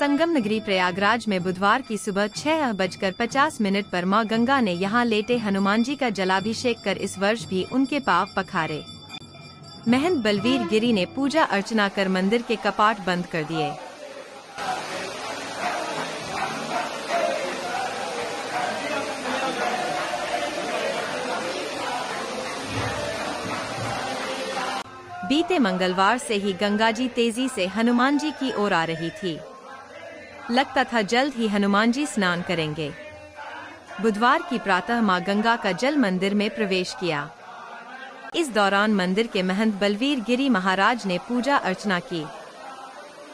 संगम नगरी प्रयागराज में बुधवार की सुबह छह बजकर पचास मिनट पर माँ गंगा ने यहाँ लेटे हनुमान जी का जलाभिषेक कर इस वर्ष भी उनके पाव पखारे। महंत बलवीर गिरी ने पूजा अर्चना कर मंदिर के कपाट बंद कर दिए। बीते मंगलवार से ही गंगा जी तेज़ी से हनुमान जी की ओर आ रही थी। लगता था जल्द ही हनुमान जी स्नान करेंगे। बुधवार की प्रातः माँ गंगा का जल मंदिर में प्रवेश किया। इस दौरान मंदिर के महंत बलवीर गिरी महाराज ने पूजा अर्चना की।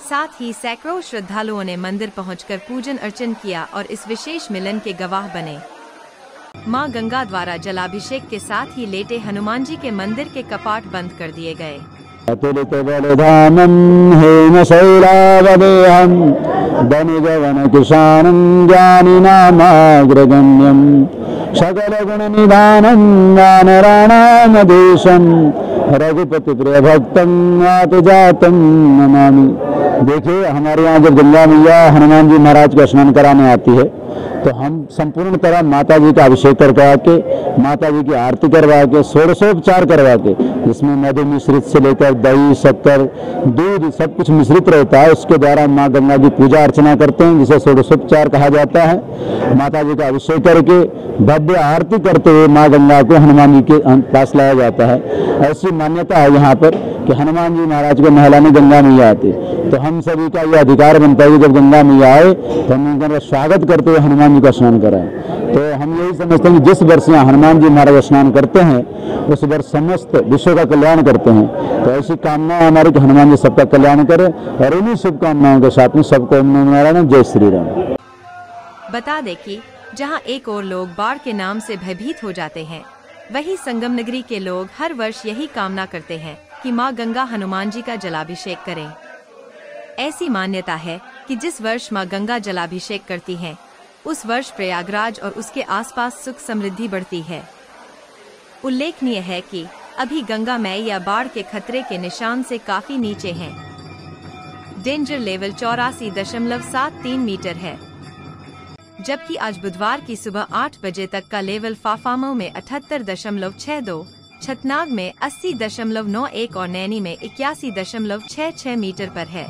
साथ ही सैकड़ों श्रद्धालुओं ने मंदिर पहुंचकर पूजन अर्चन किया और इस विशेष मिलन के गवाह बने। माँ गंगा द्वारा जलाभिषेक के साथ ही लेटे हनुमान जी के मंदिर के कपाट बंद कर दिए गए। धनुजवन किशानं ज्ञानिनामाग्रगण्यं। सकलगुणनिधानं वानराणामधीशं रघुपति प्रिय भक्तं जातं नमामि। देखिए, हमारे यहाँ जब गंगा मैया हनुमान जी महाराज का स्नान कराने आती है तो हम संपूर्ण तरह माता जी का अभिषेक करवा के माता जी की आरती करवा के षोड़शोपचार करवा के जिसमें मधु मिश्रित से लेकर दही, शक्कर, दूध, सब कुछ मिश्रित रहता है। उसके द्वारा माँ गंगा की पूजा अर्चना करते हैं, जिसे षोड़शोपचार कहा जाता है। माता जी का अभिषेक करके भव्य आरती करते हुए माँ गंगा को हनुमान जी के पास लाया जाता है। ऐसी मान्यता है यहाँ पर कि हनुमान जी महाराज को नहलाने गंगा मैया आती तो हम सभी का ये अधिकार बनता है जब गंगा मैया आए तो हम उनका स्वागत करते हुए हनुमान जी का स्नान कराएँ। तो हम समझते हैं जिस वर्ष यहाँ हनुमान जी महाराज स्नान करते हैं उस वर्ष समस्त विश्व का कल्याण करते हैं। तो ऐसी कामना हमारी कि हनुमान जी सबका कल्याण करें और इन्हीं शुभकामनाओं के साथ में सबको नारायण जय श्री राम। बता दें कि जहाँ एक और लोग बाढ़ के नाम से भयभीत हो जाते हैं वही संगम नगरी के लोग हर वर्ष यही कामना करते हैं कि माँ गंगा हनुमान जी का जलाभिषेक करें। ऐसी मान्यता है कि जिस वर्ष माँ गंगा जलाभिषेक करती हैं, उस वर्ष प्रयागराज और उसके आसपास सुख समृद्धि बढ़ती है। उल्लेखनीय है कि अभी गंगा मैया बाढ़ के खतरे के निशान से काफ़ी नीचे हैं। डेंजर लेवल चौरासी दशमलव सात तीन मीटर है। जबकि आज बुधवार की सुबह आठ बजे तक का लेवल फाफामो में अठहत्तर दशमलव छह दो, छतनाग में अस्सी दशमलव नौ एक और नैनी में इक्यासी दशमलव छह छह मीटर पर है।